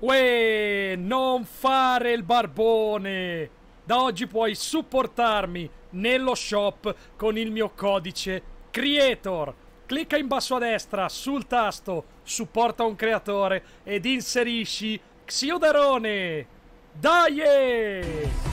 Uè, non fare il barbone! Da oggi puoi supportarmi nello shop con il mio codice CREATOR. Clicca in basso a destra sul tasto Supporta un creatore ed inserisci Xiodarone! Dai!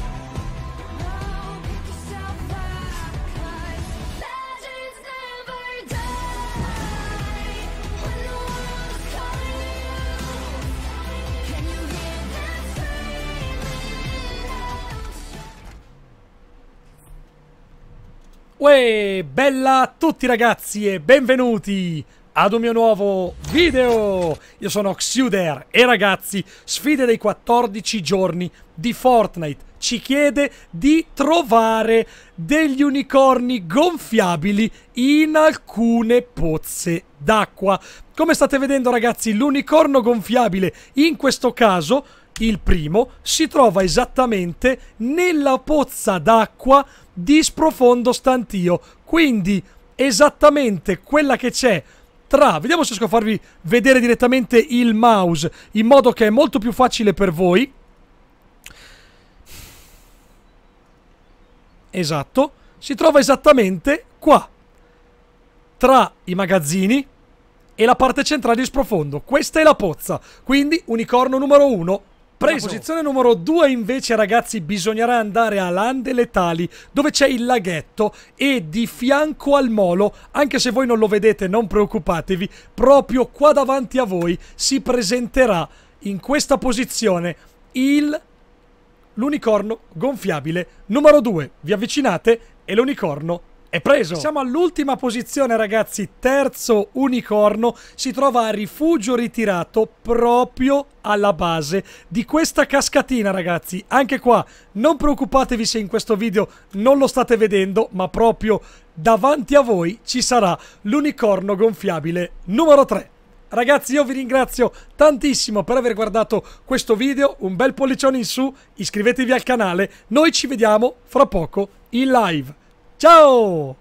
Uè, bella a tutti ragazzi e benvenuti ad un mio nuovo video! Io sono Xuder e ragazzi, sfide dei 14 giorni di Fortnite ci chiede di trovare degli unicorni gonfiabili in alcune pozze d'acqua. Come state vedendo ragazzi, l'unicorno gonfiabile in questo caso il primo si trova esattamente nella pozza d'acqua di sprofondo stantio. Quindi esattamente quella che c'è tra... Vediamo se riesco a farvi vedere direttamente il mouse in modo che è molto più facile per voi. Esatto. Si trova esattamente qua. Tra i magazzini e la parte centrale di sprofondo. Questa è la pozza. Quindi unicorno numero uno. Preso. Posizione numero 2 invece ragazzi bisognerà andare a Lande Letali dove c'è il laghetto e di fianco al molo, anche se voi non lo vedete non preoccupatevi, proprio qua davanti a voi si presenterà in questa posizione il l'unicorno gonfiabile numero 2. Vi avvicinate e l'unicorno è preso. Siamo all'ultima posizione, ragazzi. Terzo unicorno si trova a rifugio ritirato proprio alla base di questa cascatina, ragazzi. Anche qua, non preoccupatevi se in questo video non lo state vedendo, ma proprio davanti a voi ci sarà l'unicorno gonfiabile numero 3. Ragazzi io vi ringrazio tantissimo per aver guardato questo video, un bel pollicione in su, iscrivetevi al canale, noi ci vediamo fra poco in live. ¡Chao!